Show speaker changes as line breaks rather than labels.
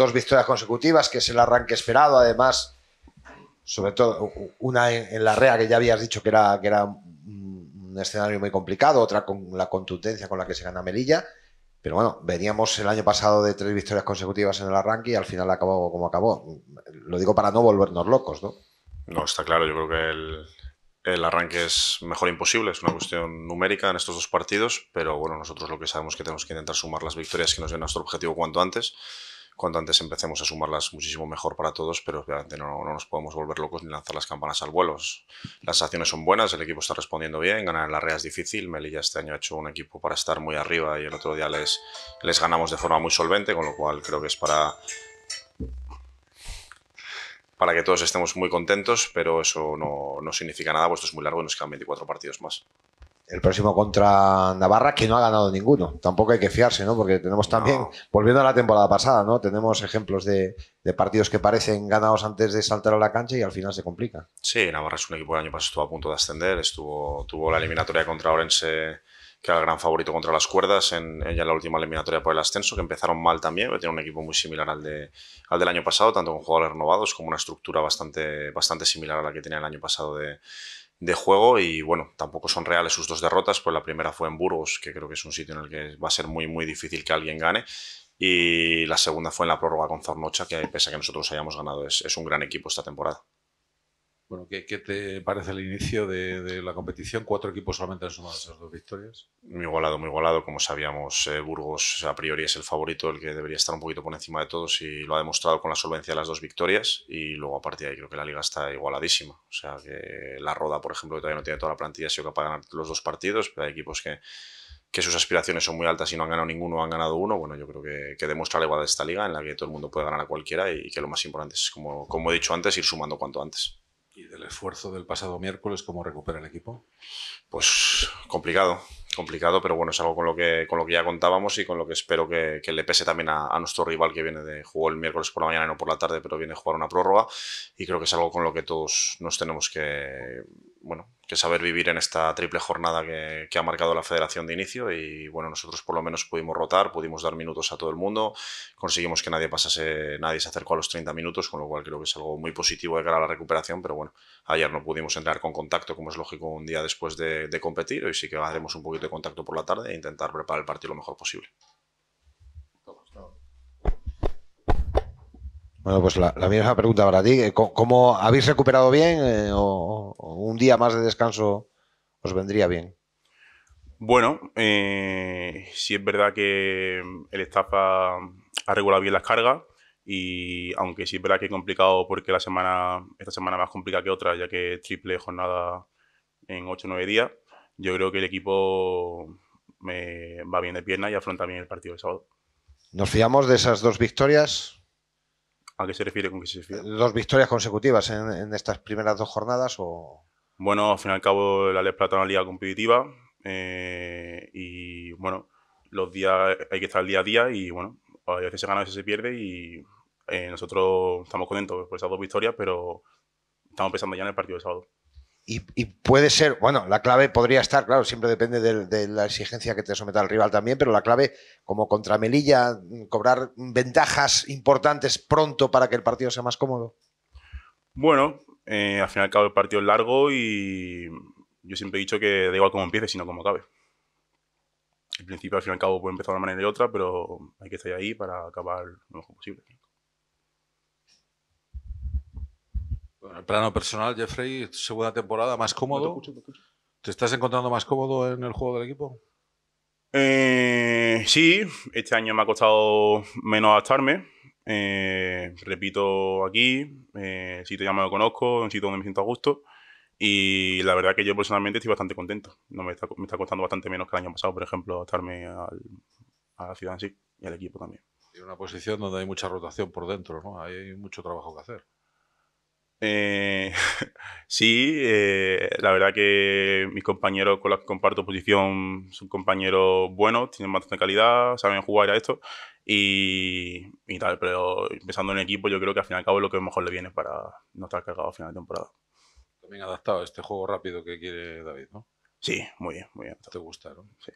dos victorias consecutivas, que es el arranque esperado, además, sobre todo una en, la REA que ya habías dicho que era, que era un escenario muy complicado, otra con la contundencia con la que se gana Melilla. Pero bueno, veníamos el año pasado de tres victorias consecutivas en el arranque y al final acabó como acabó. Lo digo para no volvernos locos, ¿no?
No, está claro. Yo creo que el, el arranque es mejor imposible, es una cuestión numérica en estos dos partidos, pero bueno, nosotros lo que sabemos es que tenemos que intentar sumar las victorias que nos den nuestro objetivo cuanto antes. Cuanto antes empecemos a sumarlas muchísimo mejor para todos, pero obviamente no, no nos podemos volver locos ni lanzar las campanas al vuelo. Las acciones son buenas, el equipo está respondiendo bien, ganar en la REA es difícil. Melilla este año ha hecho un equipo para estar muy arriba y el otro día les, les ganamos de forma muy solvente, con lo cual creo que es para para que todos estemos muy contentos, pero eso no, no significa nada, pues esto es muy largo y nos quedan 24 partidos más.
El próximo contra Navarra, que no ha ganado ninguno. Tampoco hay que fiarse, ¿no? Porque tenemos también, volviendo a la temporada pasada, ¿no? Tenemos ejemplos de, de, partidos que parecen ganados antes de saltar a la cancha y al final se complica.
Sí, Navarra es un equipo que el año pasado estuvo a punto de ascender, estuvo, tuvo la eliminatoria contra Orense que era el gran favorito contra las cuerdas en, en, la última eliminatoria por el ascenso, que empezaron mal también, pero tiene un equipo muy similar al, de, al del año pasado, tanto con jugadores renovados como una estructura bastante, bastante similar a la que tenía el año pasado de, de juego y bueno, tampoco son reales sus dos derrotas, pues la primera fue en Burgos, que creo que es un sitio en el que va a ser muy muy difícil que alguien gane, y la segunda fue en la prórroga con Zornocha, que pese a que nosotros hayamos ganado, es, es un gran equipo esta temporada.
Bueno, ¿qué, ¿qué, te parece el inicio de, la competición? Cuatro equipos solamente han sumado esas dos victorias.
Muy igualado, muy igualado. Como sabíamos, eh, Burgos a priori es el favorito, el que debería estar un poquito por encima de todos y lo ha demostrado con la solvencia de las dos victorias. Y luego a partir de ahí creo que la liga está igualadísima. O sea que la Roda, por ejemplo, que todavía no tiene toda la plantilla, ha sido capaz de ganar los dos partidos, pero hay equipos que, sus aspiraciones son muy altas y no han ganado ninguno han ganado uno. Bueno, yo creo que, que demuestra la igualdad de esta liga en la que todo el mundo puede ganar a cualquiera y que lo más importante es, como, como he dicho antes, ir sumando cuanto antes.
¿Y del esfuerzo del pasado miércoles, cómo recupera el equipo?
Pues complicado, complicado, pero bueno, es algo con lo que, con lo que ya contábamos y con lo que espero que, que le pese también a, a, nuestro rival que viene de jugó el miércoles por la mañana y no por la tarde, pero viene a jugar una prórroga y creo que es algo con lo que todos nos tenemos que, bueno, que saber vivir en esta triple jornada que, ha marcado la federación de inicio y bueno, nosotros por lo menos pudimos rotar, pudimos dar minutos a todo el mundo, conseguimos que nadie pasase, nadie se acercó a los 30 minutos, con lo cual creo que es algo muy positivo de cara a la recuperación, pero bueno, ayer no pudimos entrar con contacto, como es lógico, un día después de, de competir, hoy sí que haremos un poquito de contacto por la tarde e intentar preparar el partido lo mejor posible.
Bueno, pues la, la, misma pregunta para ti. ¿Cómo, cómo habéis recuperado bien eh, o, o, un día más de descanso os vendría bien?
Bueno, eh, sí es verdad que el staff ha, ha, regulado bien las cargas y aunque sí es verdad que es complicado porque la semana, esta semana más complicada que otra, ya que triple jornada en 8 o 9 días, yo creo que el equipo me va bien de pierna y afronta bien el partido del sábado.
¿Nos fiamos de esas dos victorias?
¿A qué se refiere con se refiere?
¿Dos victorias consecutivas en, en estas primeras dos jornadas o...?
Bueno, al fin y al cabo la Les Plata es una liga competitiva eh, y bueno, los días hay que estar día a día y bueno, a veces se gana, a veces se pierde y eh, nosotros estamos contentos por esas dos victorias, pero estamos pensando ya en el partido de sábado.
Y, puede ser, bueno, la clave podría estar, claro, siempre depende de, la exigencia que te someta el rival también, pero la clave, como contra Melilla, cobrar ventajas importantes pronto para que el partido sea más cómodo.
Bueno, eh, al final y cabo el partido es largo y yo siempre he dicho que da igual cómo empiece, sino cómo acabe. En principio, al fin y al cabo, puede empezar de una manera y otra, pero hay que estar ahí para acabar lo mejor posible.
En el plano personal, Jeffrey, segunda temporada, más cómodo. No te, escucho, te, escucho. te, estás encontrando más cómodo en el juego del equipo?
Eh, sí, este año me ha costado menos adaptarme. Eh, repito aquí, eh, sitio ya me lo conozco, un sitio donde me siento a gusto. Y la verdad que yo personalmente estoy bastante contento. No me está, me está costando bastante menos que el año pasado, por ejemplo, adaptarme al, a la ciudad en sí y al equipo también.
Y una posición donde hay mucha rotación por dentro, ¿no? Hay mucho trabajo que hacer.
Eh, sí, eh, la verdad que mis compañeros con los que comparto posición son compañeros buenos, tienen bastante calidad, saben jugar a esto y, y, tal, pero pensando en el equipo yo creo que al fin y al cabo es lo que mejor le viene para no estar cargado a final de temporada.
También adaptado a este juego rápido que quiere David, ¿no?
Sí, muy bien, muy bien.
¿Te gusta, no?
Sí.